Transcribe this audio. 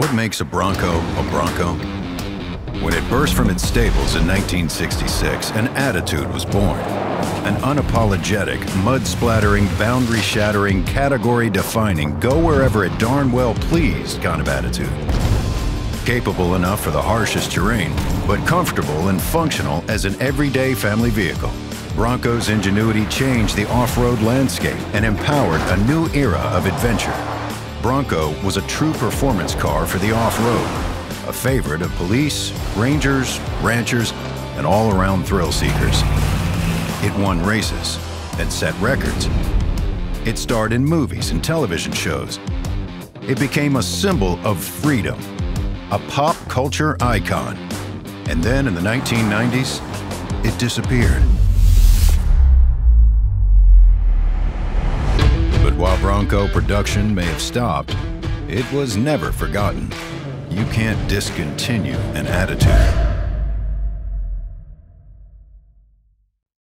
What makes a Bronco a Bronco? When it burst from its stables in 1966, an attitude was born. An unapologetic, mud-splattering, boundary-shattering, category-defining, go wherever it darn well pleased kind of attitude. Capable enough for the harshest terrain, but comfortable and functional as an everyday family vehicle. Bronco's ingenuity changed the off-road landscape and empowered a new era of adventure. Bronco was a true performance car for the off-road, a favorite of police, rangers, ranchers, and all-around thrill seekers. It won races and set records. It starred in movies and television shows. It became a symbol of freedom, a pop culture icon. And then in the 1990s, it disappeared. Bronco production may have stopped, it was never forgotten. You can't discontinue an attitude.